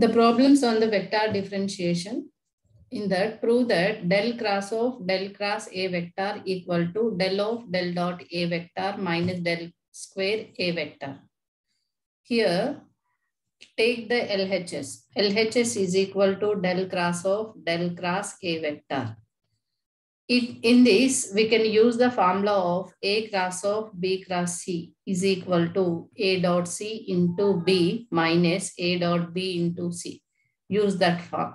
The problems on the vector differentiation in that prove that del cross of del cross A vector equal to del of del dot A vector minus del square A vector. Here, take the LHS. LHS is equal to del cross of del cross A vector. In this, we can use the formula of A cross of B cross C is equal to A dot C into B minus A dot B into C. Use that form.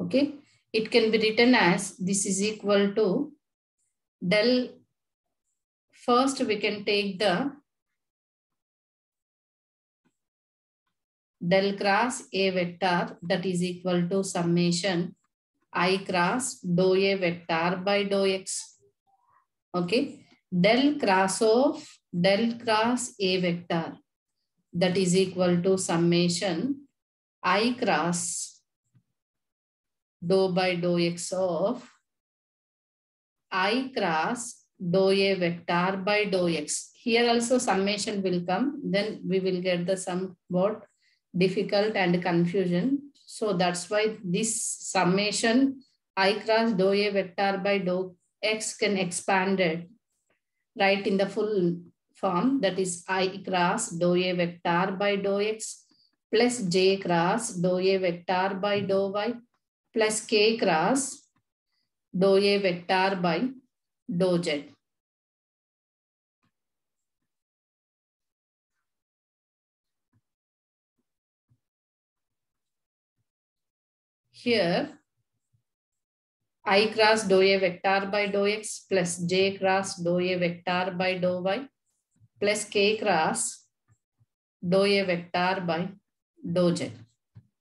Okay. It can be written as this is equal to del. First, we can take the del cross A vector that is equal to summation I cross dou A vector by dou X. Okay. Del cross of del cross A vector that is equal to summation I cross dou by dou X of I cross dou A vector by dou X. Here also summation will come. Then we will get the somewhat difficult and confusion. So that's why this summation I cross dou A vector by dou X can expand it right in the full form that is I cross dou A vector by dou X plus J cross dou A vector by dou Y plus K cross dou A vector by dou Z. Here, I cross dou A vector by dou X plus J cross dou A vector by dou Y plus K cross dou A vector by dou Z.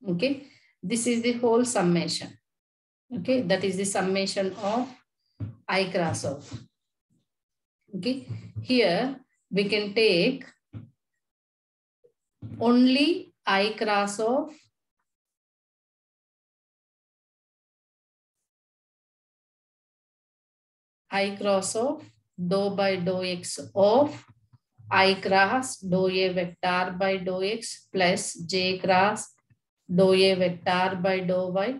Okay, this is the whole summation. Okay, that is the summation of I cross of. Okay, here we can take only I cross of I cross of dou by dou x of I cross dou A vector by dou x plus J cross dou A vector by dou y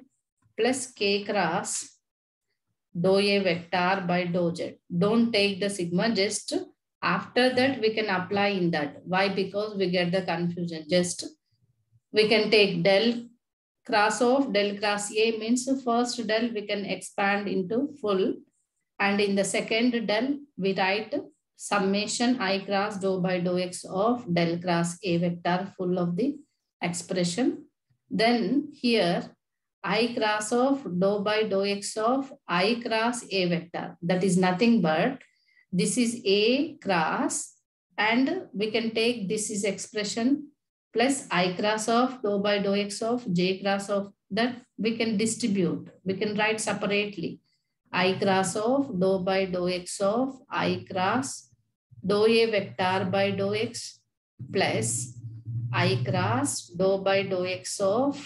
plus K cross dou A vector by dou Z. Don't take the sigma, just after that we can apply in that. Why? Because we get the confusion. Just we can take del cross of del cross A means first del we can expand into full and in the second del, we write summation i cross dou by dou x of del cross A vector full of the expression. Then here, i cross of dou by dou x of i cross A vector. That is nothing but this is A cross and we can take this is expression plus i cross of dou by dou x of j cross of that we can distribute. We can write separately i cross of dou by dou x of i cross dou A vector by dou x plus i cross dou by dou x of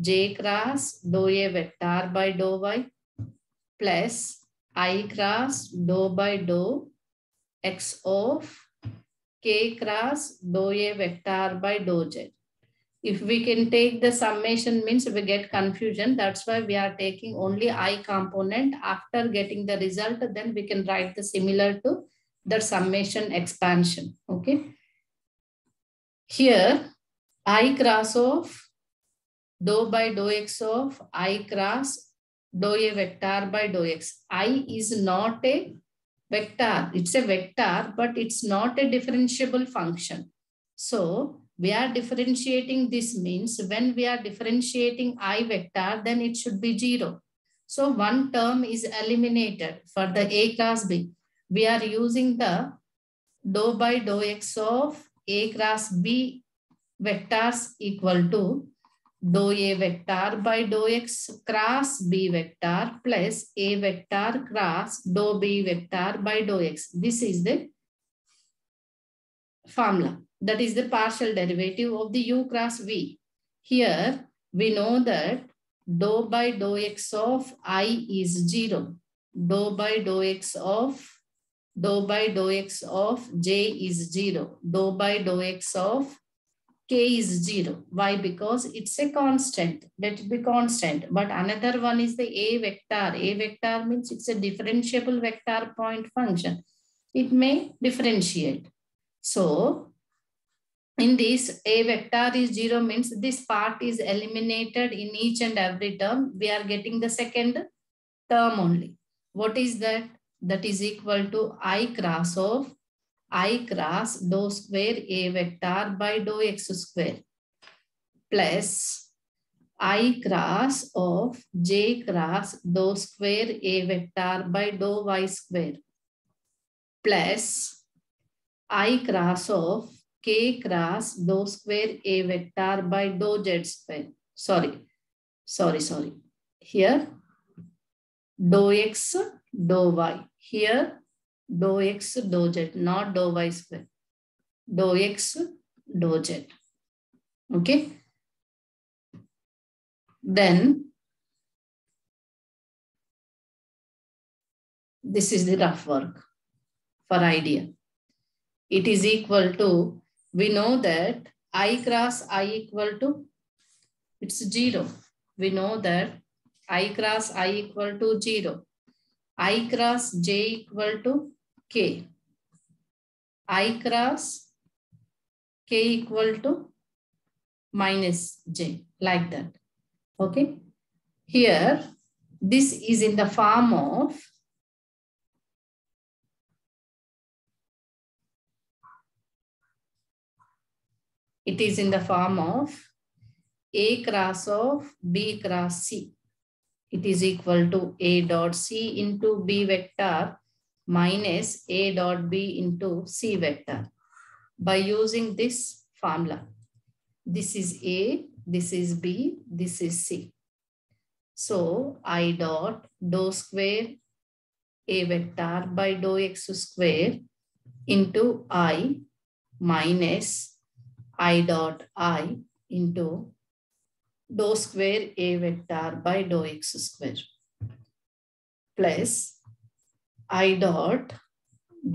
j cross dou A vector by dou y plus i cross dou by dou x of k cross dou A vector by dou z. If we can take the summation means we get confusion. That's why we are taking only I component. After getting the result, then we can write the similar to the summation expansion. Okay. Here, I cross of dou by dou x of I cross dou A vector by dou x. I is not a vector. It's a vector, but it's not a differentiable function. So we are differentiating this means when we are differentiating I vector, then it should be zero. So one term is eliminated for the A cross B. We are using the dou by dou x of A cross B vectors equal to dou A vector by dou x cross B vector plus A vector cross dou B vector by dou x. This is the formula. That is the partial derivative of the u cross v. Here, we know that dou by dou x of i is 0. Dou by dou x of dou by dou x of j is 0. Dou by dou x of k is 0. Why? Because it's a constant. Let it be constant. But another one is the a vector. A vector means it's a differentiable vector point function. It may differentiate. So in this, a vector is 0 means this part is eliminated in each and every term. We are getting the second term only. What is that? That is equal to i cross of i cross dou square a vector by dou x square plus i cross of j cross dou square a vector by dou y square plus i cross of k cross dou square a vector by dou z square. Sorry, sorry, sorry. Here, dou x, dou y. Here, dou x, dou z, not dou y square. Dou x, dou z. Okay. Then, this is the rough work for idea. It is equal to, we know that i cross i equal to, it's zero. We know that i cross i equal to zero. i cross j equal to k. i cross k equal to minus j, like that. Okay. Here, this is in the form of it is in the form of A cross of B cross C. It is equal to A dot C into B vector minus A dot B into C vector. By using this formula, this is A, this is B, this is C. So I dot dou square A vector by dou X square into I minus I dot I into dou square A vector by dou X square plus I dot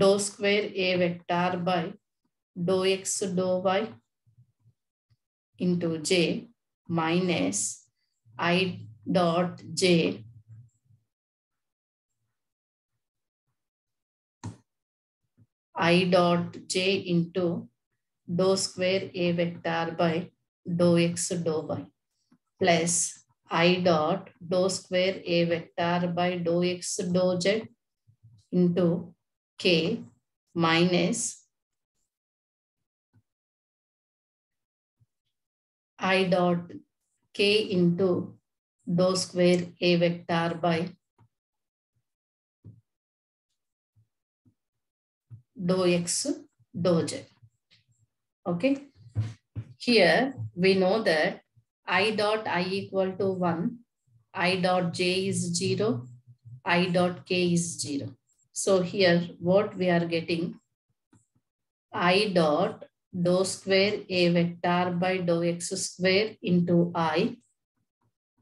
dou square A vector by dou X dou Y into J minus I dot J I dot J into dou square A vector by dou X dou Y plus I dot dou square A vector by dou X dou Z into K minus I dot K into dou square A vector by dou X dou Z. Okay. Here we know that I dot I equal to 1, I dot J is 0, I dot K is 0. So here what we are getting, I dot dou square A vector by dou X square into I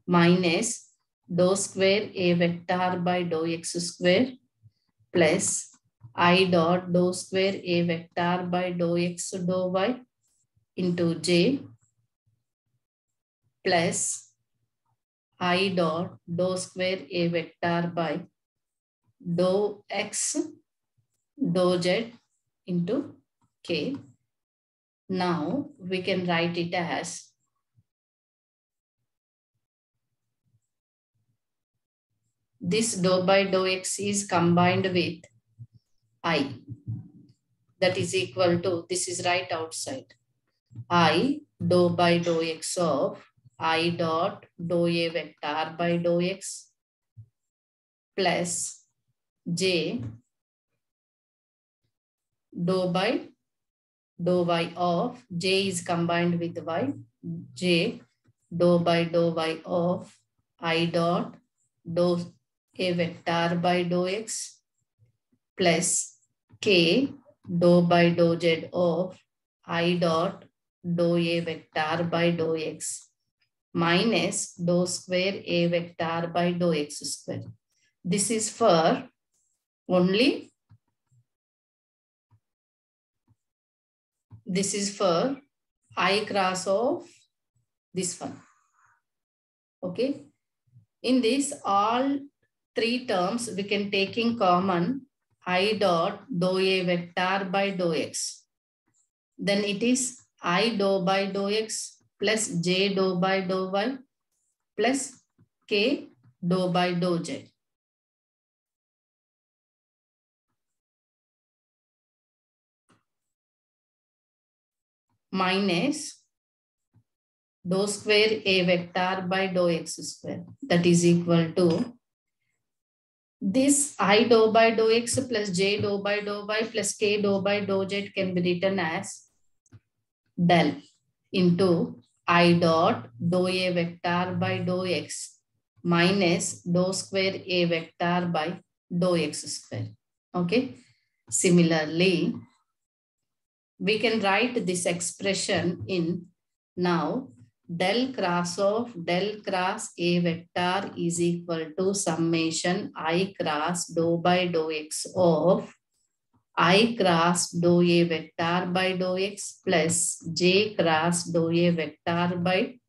minus dou square A vector by dou X square plus I dot dou square A vector by dou X dou Y into J plus I dot dou square A vector by dou X dou Z into K. Now we can write it as this dou by dou X is combined with I. That is equal to, this is right outside. I dou by dou X of I dot dou A vector by dou X plus J dou by dou Y of J is combined with Y. J dou by dou Y of I dot dou A vector by dou X plus K dou by dou Z of I dot dou A vector by dou X minus dou square A vector by dou X square. This is for only, this is for i cross of this one. Okay. In this, all three terms we can take in common i dot dou a vector by dou x. Then it is i dou by dou x plus j dou by dou y plus k dou by dou z. minus dou square a vector by dou x square that is equal to this i dou by dou x plus j dou by dou y plus k dou by dou z can be written as del into i dot dou a vector by dou x minus dou square a vector by dou x square. Okay. Similarly, we can write this expression in now del cross of del cross a vector is equal to summation i cross dou by dou x of i cross dou a vector by dou x plus j cross dou a vector by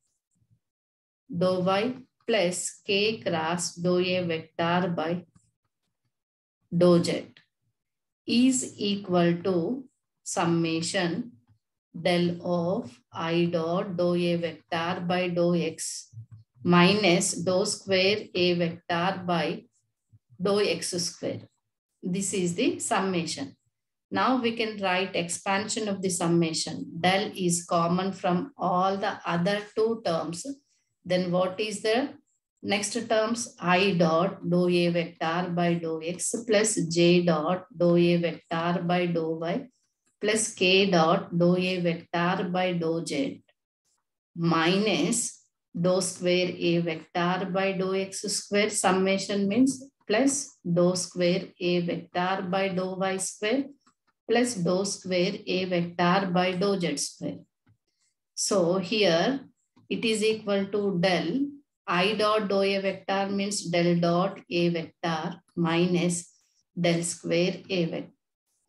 dou y plus k cross dou a vector by dou z is equal to summation del of i dot dou a vector by dou x minus dou square a vector by dou x square. This is the summation. Now we can write expansion of the summation. Del is common from all the other two terms. Then what is the next terms? i dot dou a vector by dou x plus j dot dou a vector by dou y plus k dot dou a vector by dou z minus dou square a vector by dou x square summation means plus dou square a vector by dou y square plus dou square a vector by dou z square. So here it is equal to del i dot dou a vector means del dot a vector minus del square a vector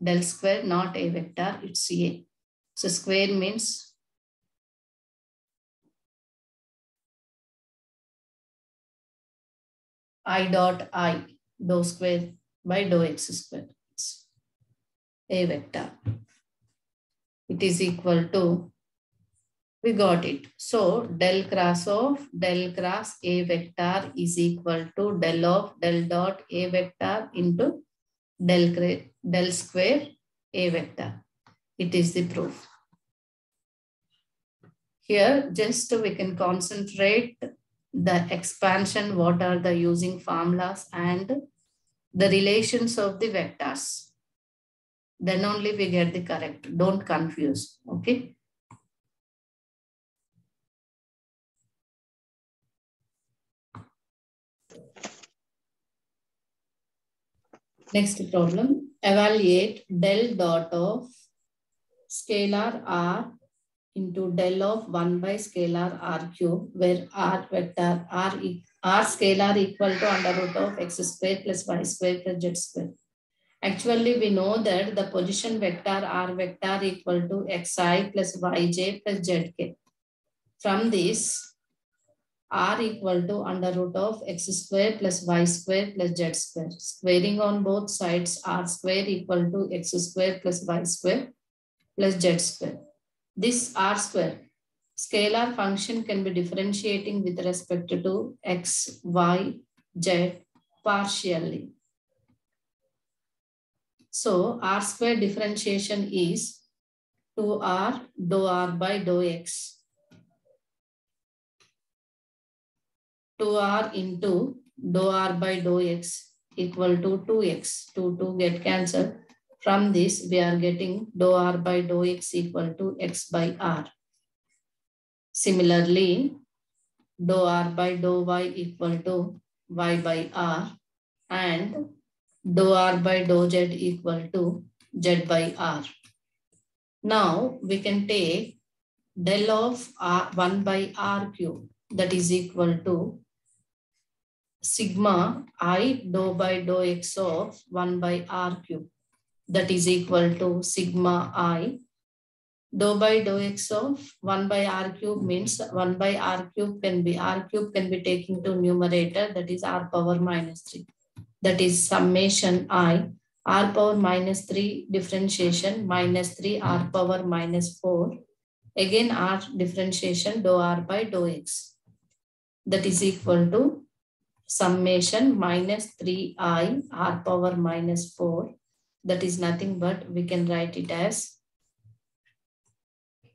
del square, not a vector, it's a. So square means i dot i, dou square by dou x square. It's a vector. It is equal to, we got it. So del cross of del cross a vector is equal to del of del dot a vector into del, del square A vector. It is the proof. Here, just we can concentrate the expansion, what are the using formulas and the relations of the vectors. Then only we get the correct. Don't confuse. Okay. Next problem, evaluate del dot of scalar r into del of 1 by scalar r cube, where r vector r, r scalar equal to under root of x square plus y square plus z square. Actually, we know that the position vector r vector equal to xi plus yj plus zk. From this, r equal to under root of x square plus y square plus z square. Squaring on both sides, r square equal to x square plus y square plus z square. This r square scalar function can be differentiating with respect to x, y, z partially. So r square differentiation is 2r dou r by dou x 2r into dou r by dou x equal to 2x. 2, 2 get cancelled. From this, we are getting dou r by dou x equal to x by r. Similarly, dou r by dou y equal to y by r and dou r by dou z equal to z by r. Now we can take del of r, 1 by r cube that is equal to sigma i dou by dou x of 1 by r cube. That is equal to sigma i dou by dou x of 1 by r cube means 1 by r cube can be r cube can be taken to numerator that is r power minus 3 that is summation i r power minus 3 differentiation minus 3 r power minus 4 again r differentiation dou r by dou x. That is equal to summation minus 3i r power minus 4 that is nothing but we can write it as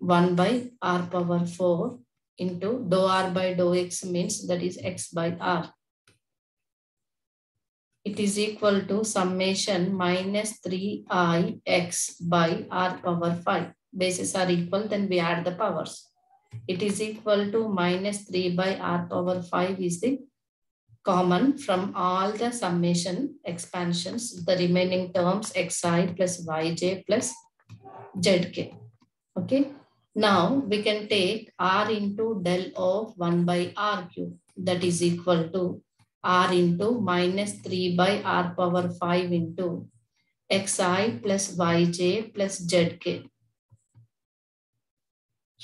1 by r power 4 into dou r by dou x means that is x by r. It is equal to summation minus 3i x by r power 5. Bases are equal, then we add the powers. It is equal to minus 3 by r power 5 is the common from all the summation expansions, the remaining terms xi plus yj plus zk. Okay. Now we can take r into del of 1 by r cube that is equal to r into minus 3 by r power 5 into xi plus yj plus zk.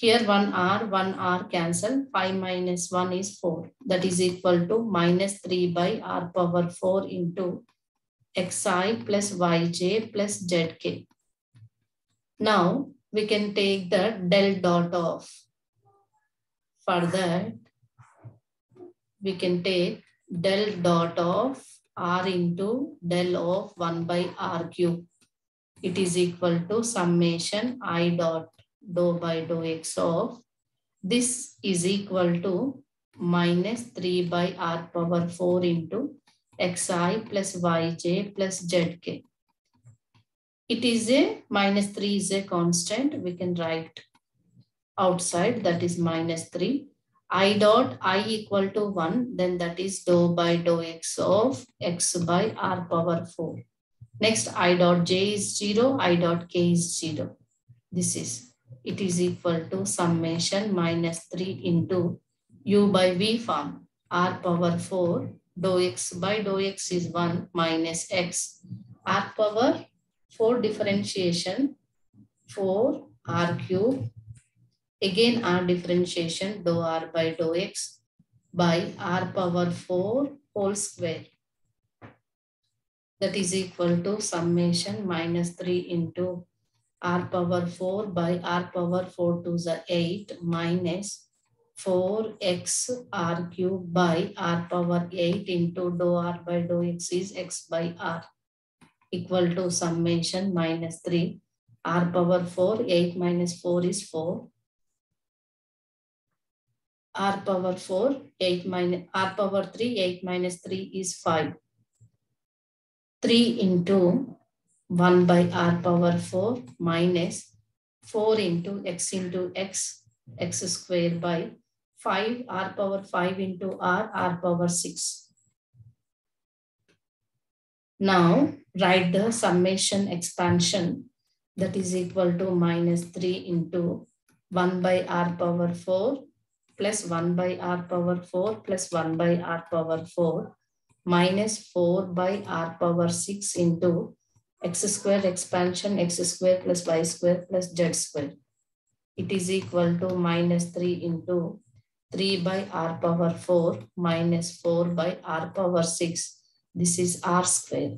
Here 1 r, 1 r cancel, 5 minus 1 is 4. That is equal to minus 3 by r power 4 into xi plus yj plus zk. Now we can take the del dot of. For that, we can take del dot of r into del of 1 by r cube. It is equal to summation i dot dou by dou x of. This is equal to minus 3 by r power 4 into xi plus yj plus zk. It is a minus 3 is a constant. We can write outside that is minus 3. I dot i equal to 1 then that is dou by dou x of x by r power 4. Next i dot j is 0, i dot k is 0. This is it is equal to summation minus 3 into u by v form. R power 4 dou x by dou x is 1 minus x. R power 4 differentiation 4 r cube. Again r differentiation dou r by dou x by r power 4 whole square. That is equal to summation minus 3 into r power 4 by r power 4 to the 8 minus 4x r cube by r power 8 into dou r by dou x is x by r equal to summation minus 3 r power 4 8 minus 4 is 4 r power 4 8 minus r power 3 8 minus 3 is 5 3 into 1 by r power 4 minus 4 into x into x x square by 5 r power 5 into r r power 6 now write the summation expansion that is equal to minus 3 into 1 by r power 4 plus 1 by r power 4 plus 1 by r power 4 minus 4 by r power 6 into x square expansion x square plus y square plus z square. It is equal to minus 3 into 3 by r power 4 minus 4 by r power 6 this is r square.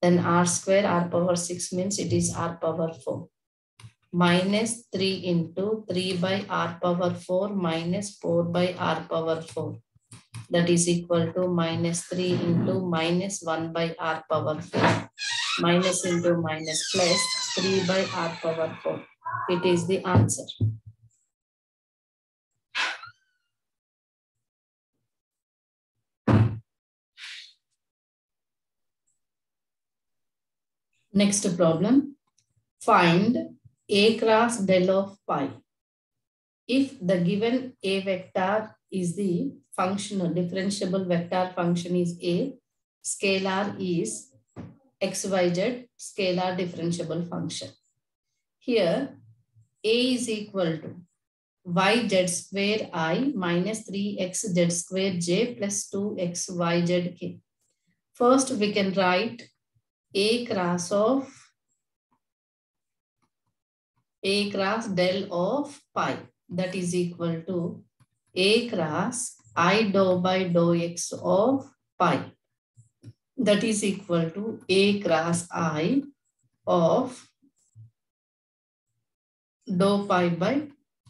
Then r square, r power 6 means it is r power 4. Minus 3 into 3 by r power 4 minus 4 by r power 4. That is equal to minus 3 into minus 1 by r power 4. Minus into minus plus 3 by r power 4. It is the answer. Next problem, find A cross del of pi. If the given A vector is the functional differentiable vector function is A, scalar is xyz scalar differentiable function. Here, A is equal to yz square i minus 3xz square j plus 2xyzk. First, we can write a cross of a cross del of pi that is equal to a cross i dou by dou x of pi that is equal to a cross i of dou pi by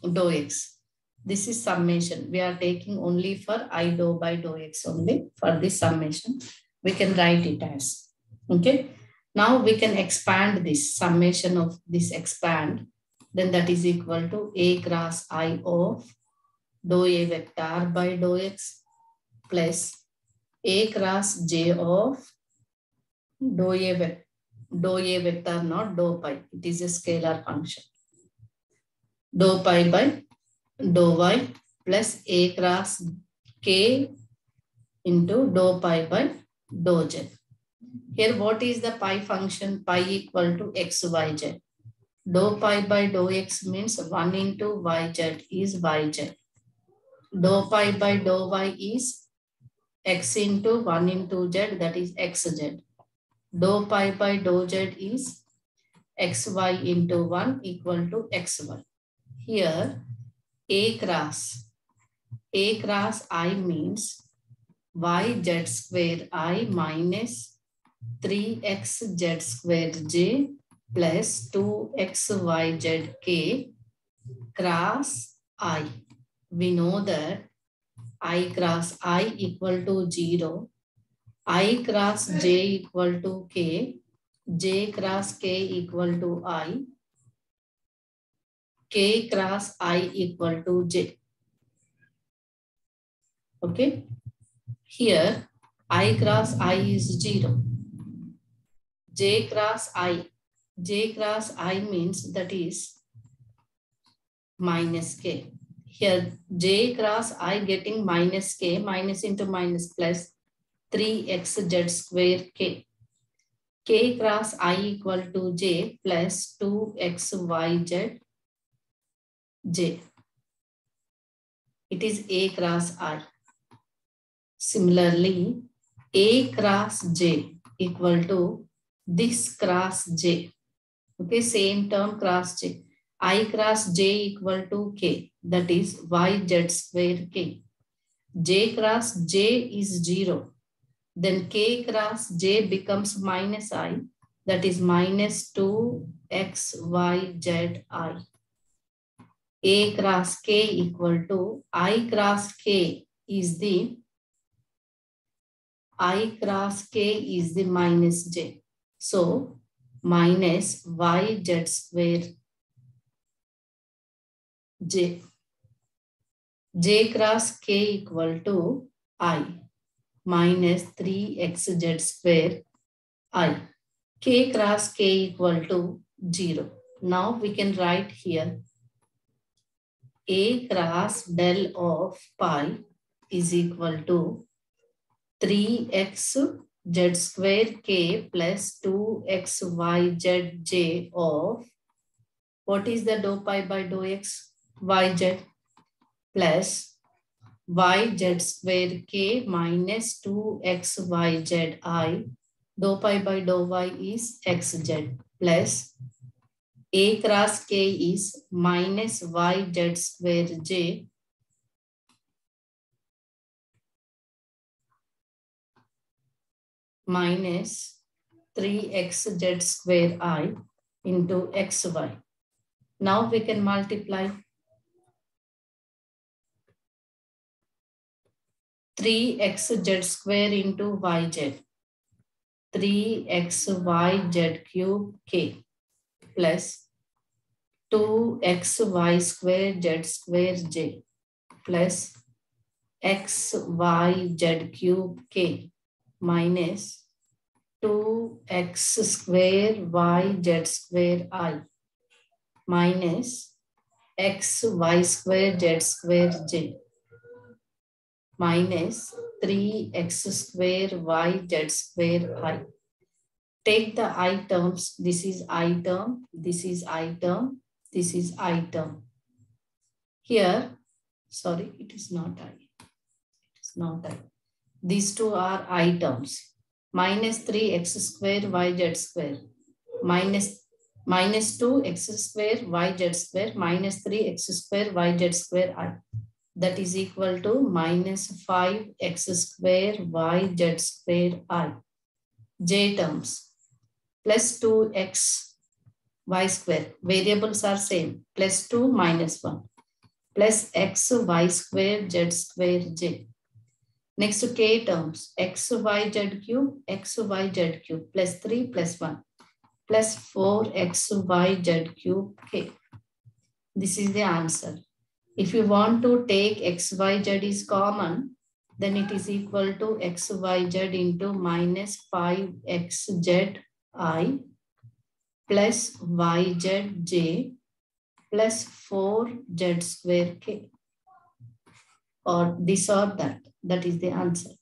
dou x. This is summation. We are taking only for i dou by dou x only for this summation. We can write it as, okay. Now we can expand this summation of this expand. Then that is equal to a cross i of dou a vector by dou x plus a cross j of dou a, vector, dou a vector not dou pi. It is a scalar function. Dou pi by dou y plus a cross k into dou pi by dou z. Here, what is the pi function? Pi equal to xyz. Dou pi by dou x means 1 into yz is yz. Dou pi by dou y is x into 1 into z that is xz. Dou pi by dou z is xy into 1 equal to xy. Here, a cross. A cross i means yz square i minus 3xz square j plus 2xyzk cross i. We know that i cross i equal to 0, i cross j equal to k, j cross k equal to i, k cross i equal to j. Okay. Here, i cross i is 0. j cross i. j cross i means that is minus k. Here, j cross i getting minus k, minus into minus plus 3xz square k. k cross i equal to j plus 2xyz j. It is a cross i. Similarly, A cross J equal to this cross J. Okay, same term cross J. I cross J equal to K, that is YZ square K. J cross J is 0. Then K cross J becomes minus I, that is minus 2XYZI. A cross K equal to I cross K is the i cross k is the minus j. So minus yz square j. j cross k equal to i minus 3xz square i. k cross k equal to 0. Now we can write here a cross del of pi is equal to 3x z square k plus 2xyzj of what is the dou pi by dou x yz plus yz square k minus 2xyzi dou pi by dou y is xz plus a cross k is minus yz square j minus 3xz square i into xy. Now we can multiply 3xz square into yz. 3xyz cube k plus 2xy square z square j plus xyz cube k minus 2x square yz square i minus x y square z square j minus 3x square yz square i. Take the i terms. This is i term, this is i term, this is i term. Here, sorry, it is not i. It is not i. These two are i terms. Minus 3x square yz square. Minus minus 2 x square yz square minus 3 x square yz square i. That is equal to minus 5 x square yz square i. j terms plus 2x y square. Variables are same. Plus 2 minus 1 plus x y square z square j. Next to k terms, x y z cube, x y z cube plus 3 plus 1 plus 4xyz cube k. This is the answer. If you want to take xyz is common, then it is equal to xyz into minus 5xzi plus yzj plus 4z square k. Or this or that. That is the answer.